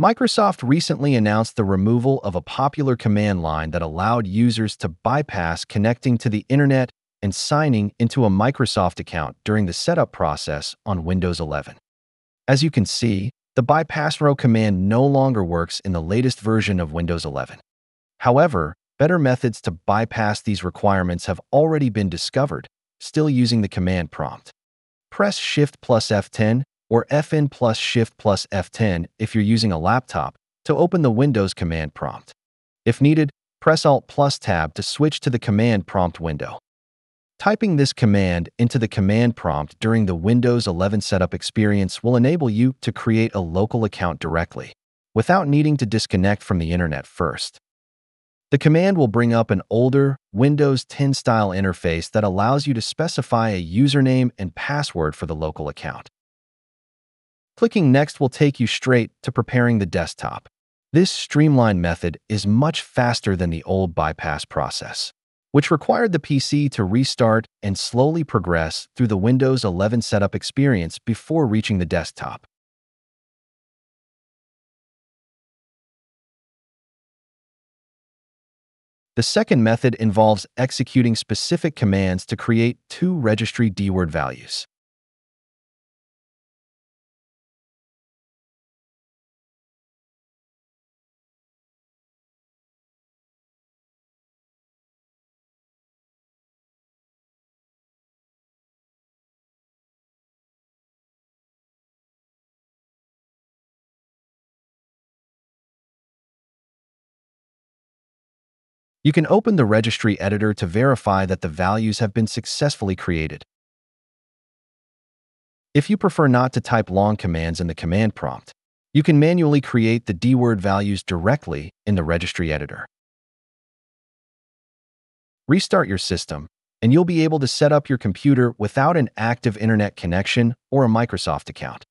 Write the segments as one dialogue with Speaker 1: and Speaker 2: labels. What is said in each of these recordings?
Speaker 1: Microsoft recently announced the removal of a popular command line that allowed users to bypass connecting to the internet and signing into a Microsoft account during the setup process on Windows 11. As you can see, the BypassNRO command no longer works in the latest version of Windows 11. However, better methods to bypass these requirements have already been discovered, still using the command prompt. Press Shift plus F10 or Fn plus Shift plus F10 if you're using a laptop to open the Windows command prompt. If needed, press Alt plus Tab to switch to the command prompt window. Typing this command into the command prompt during the Windows 11 setup experience will enable you to create a local account directly, without needing to disconnect from the internet first. The command will bring up an older Windows 10 style interface that allows you to specify a username and password for the local account. Clicking Next will take you straight to preparing the desktop. This streamlined method is much faster than the old bypass process, which required the PC to restart and slowly progress through the Windows 11 setup experience before reaching the desktop. The second method involves executing specific commands to create two registry DWORD values. You can open the registry editor to verify that the values have been successfully created. If you prefer not to type long commands in the command prompt, you can manually create the DWORD values directly in the registry editor. Restart your system, and you'll be able to set up your computer without an active internet connection or a Microsoft account.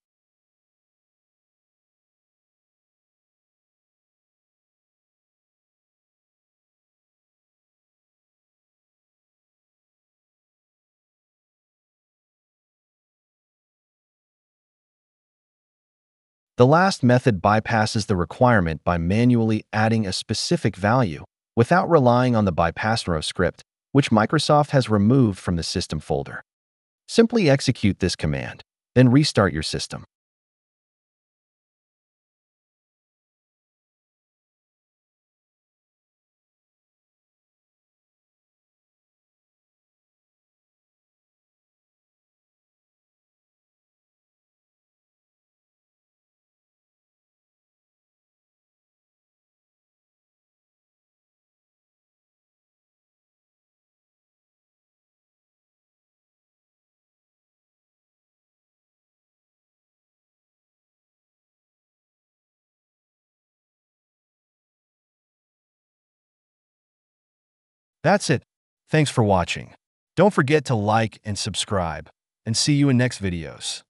Speaker 1: The last method bypasses the requirement by manually adding a specific value without relying on the BypassNRO script, which Microsoft has removed from the system folder. Simply execute this command, then restart your system. That's it. Thanks for watching. Don't forget to like and subscribe, and see you in next videos.